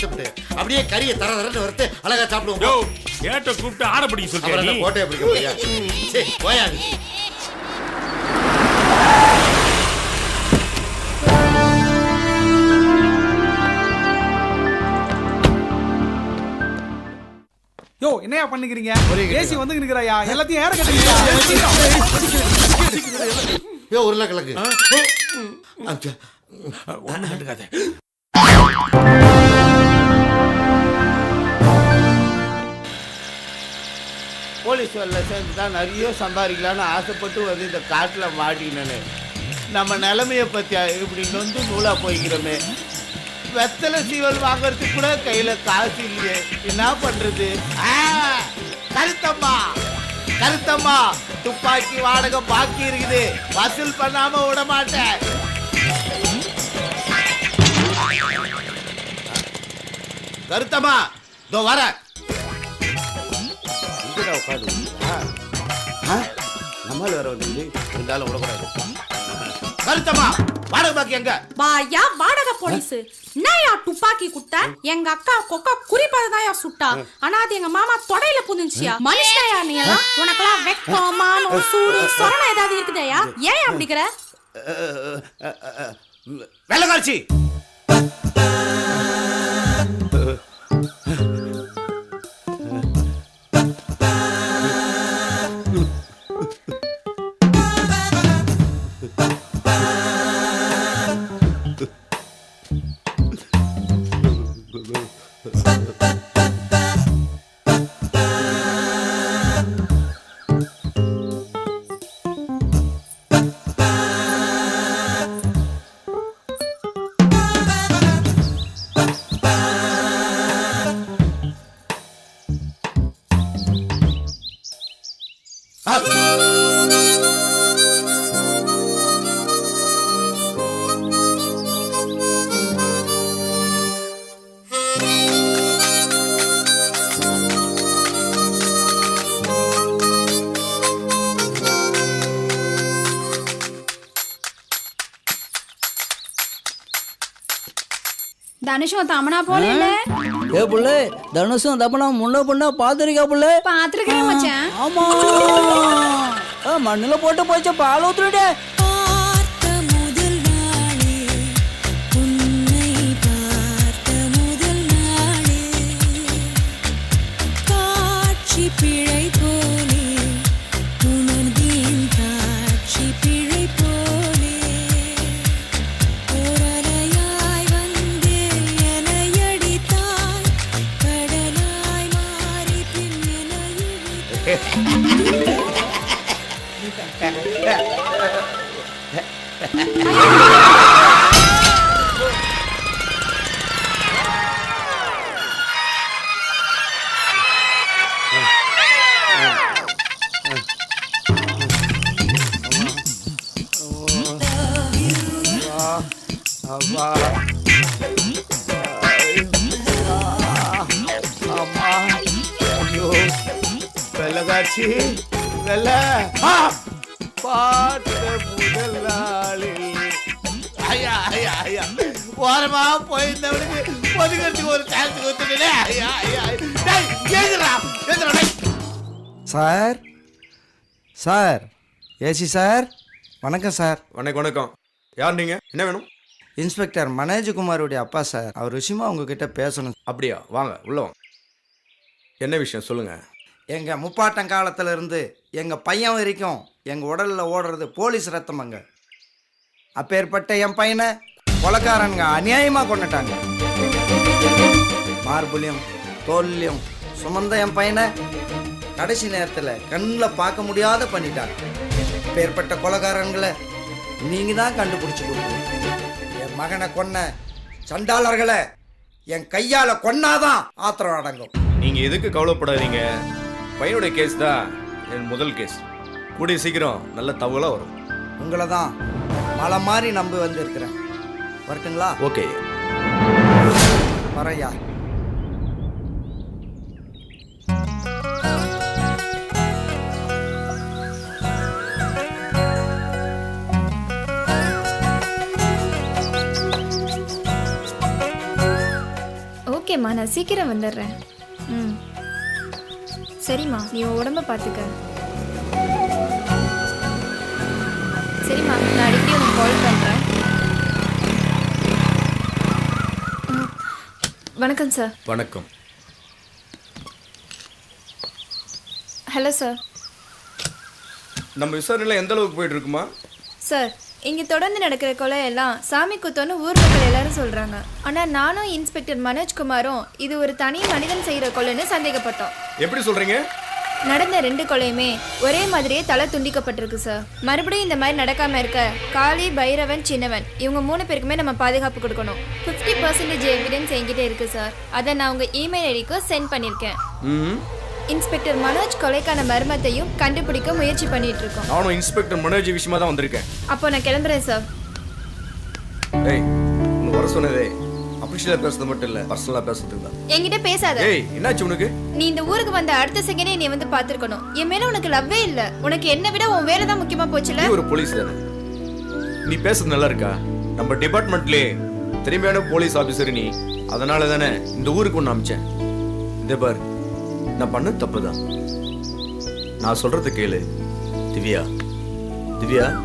குச்சப்பட்டு அப்படியே கறியை தர தரன்னு வறுத்து அழகா சாப்பிடுவோம் யோ கேட்ட கூப்பிட்டு ஆட பிடிக்க நீ கோட்டையை பிடிக்க போறியா சரி போயா நீ. யோ என்னையா பண்ணிக்கிறீங்க ஒரே ஏசி வந்து நிக்கிறாயா எல்லாத்தையும் ஏற கட்டுறீங்க ஐயோ உருளைக்கிழங்கு அச்சா. ஒண்ணு கண்டுக்காத போலீஸ் வேலை சேர்ந்து தான் நிறைய சம்பாதிக்கலான்னு ஆசைப்பட்டு வந்து இந்த காட்டில் மாட்டினேன். நம்ம நிலைமையை பற்றி இப்படி நொந்து நூலாக போய்க்கிறோமே. வெத்தலை சீவல் வாங்குறதுக்கு கூட கையில் காசு இல்லையே. என்ன பண்ணுறது கருத்தம்மா கருத்தம்மா. துப்பாக்கி வாடகை பாக்கி இருக்குது. வசூல் பண்ணாம விட மாட்டேன் கருத்தம்மா இதோ இங்கடா உட்காரு? நம்மால் வேற வந்து இருந்தாலும் விடக்கூடாது. கருத்தம்மா வாடகை பாக்கி எங்க? வாயா வாடகை போலீஸ். என்னயா துப்பாக்கி குட்ட? எங்க அக்கா கொக்கா குறிப்பதாயா சுட்டா? ஆனா அது எங்க மாமா தொடையில புந்துச்சியா மனுஷனையா நீ எல்லாம்? உனக்கெல்லாம் சூடு சொரணம் ஏதாவது இருக்குதையா ஏன் அப்படிங்கிற வெள்ளக்காட்சி Let's do. தனுஷும் தமனா போல இல்ல? ஏ புள்ளே தனுஷும் தப்பனம் முன்ன பொண்ணா பாத்திருக்கா புள்ளே? பாத்துருக்கேன் மச்சான். ஆமா. மண்ணுல போட்டு போச்சு பால் ஊத்துடுடே பார்த்த Wow. வெள்ளக்காட்சி வெள்ள! பார்த்த முதல் நாளில். ஐயா ஐயா ஐயா. ஓரமா போயிருந்தவனுக்கு ஒதுக்கிறதுக்கு ஒரு சான்ஸ் கொடுத்துட்டே ஐயா ஐயா கேக்குறா டேய். சார்? சார். AC sir? வணக்கம் சார். வணக்கம் வணக்கம். யார் நீங்க? என்ன வேணும்? இன்ஸ்பெக்டர் மனோஜ்குமாருடைய அப்பா சார். அவர் விஷயமா உங்ககிட்ட பேசணும். அப்படியா? வாங்க உள்ள வாங்க. என்ன விஷயம் சொல்லுங்க. எங்கள் முப்பாட்டம் காலத்துல இருந்து எங்கள் பையன் வரைக்கும் எங்கள் உடலில் ஓடுறது போலீஸ் ரத்தமங்க. அப்பேற்பட்ட என் பையனை கொலைக்காரனுங்க அநியாயமாக கொண்டுட்டாங்க மார்புலையும் தோல்லையும் சுமந்த என் பையனை கடைசி நேரத்தில் கண்ணில் பார்க்க முடியாத பண்ணிட்டாங்க. அப்பேற்பட்ட கொலகாரங்களை நீங்கள் தான் கண்டுபிடிச்சி கொடுக்கணும். என் மகனை கொன்ன சண்டாளர்களை என் கையால் கொன்னாதான் ஆத்திரம் அடங்கும். நீங்கள் எதுக்கு கவலைப்படாதீங்க? பையனுடைய கேஸ் தான் என் முதல் கேஸ் கூடிய சீக்கிரம் நல்ல தகவலாக வரும். உங்களை தான் மலை மாதிரி நம்பி வந்திருக்கிறேன். வரட்டுங்களா? ஓகே. வரையா ஓகேம்மா நான் சீக்கிரம் வந்துடுறேன். ம். சரிம்மா நீ உன் உடம்ப பார்த்துக்க சரிம்மா நான் அடிக்கடி உனக்கு கால் பண்ணுறேன் வணக்கம் சார் வணக்கம். ஹலோ சார் நம்ம விசாரணையில் எந்த அளவுக்கு போயிட்டு இருக்குமா? சார் இங்கே தொடர்ந்து நடக்கிற கொலை எல்லாம் சாமி குத்தோன்னு ஊர் மக்கள் எல்லாரும் சொல்கிறாங்க ஆனால் நானும் இன்ஸ்பெக்டர் மனோஜ்குமாரும் இது ஒரு தனி மனிதன் செய்கிற கொலைன்னு சந்தேகப்பட்டோம். எப்படி சொல்றீங்க? நடந்த ரெண்டு கொலையுமே ஒரே மாதிரியே தலை துண்டிக்கப்பட்டிருக்கு சார். மறுபடியும் இந்த மாதிரி நடக்காம இருக்க காளி பைரவன் சின்னவன் இவங்க மூணு பேருக்குமே நம்ம பாதுகாப்பு கொடுக்கணும். ஃபிஃப்டி பர்சன்டேஜ் எவிடன்ஸ் என்கிட்ட இருக்கு சார். அதை நான் உங்க இமெயில் ஐடிக்கு சென்ட் பண்ணியிருக்கேன். இன்ஸ்பெக்டர் மனோஜ் கொலைக்கான மர்மத்தையும் கண்டுபிடிக்க முயற்சி பண்ணிட்டு இருக்கோம் நானும் இன்ஸ்பெக்டர் மனோஜ் விஷயமா தான் வந்திருக்கேன். அப்போ நான் கிளம்புறேன் சார். ஏய் உன்னை வர சொன்னதே அபிஷியலாக பேசுறது மட்டும் இல்லை பர்சனலாக பேசுறதுக்கு தான். என்கிட்ட பேசாத. ஏய் என்னாச்சு உனக்கு? நீ இந்த ஊருக்கு வந்த அடுத்த செகண்டே நீ வந்து பார்த்திருக்கணும். என் மேல உனக்கு லவ்வே இல்ல. உனக்கு என்ன விட உன் வேலை தான் முக்கியமா போச்சுல? நீ ஒரு போலீஸ் தானே. நீ பேசுறது நல்லா இருக்கா? நம்ம டிபார்ட்மெண்ட்லயே திறமையான போலீஸ் ஆபீசர் நீ. அதனால தானே இந்த ஊருக்கு ஒன்று அமிச்சேன். இதே பார். நான் பண்ண தப்பு தான் நான் சொல்றது கேளு. திவ்யா. திவ்யா?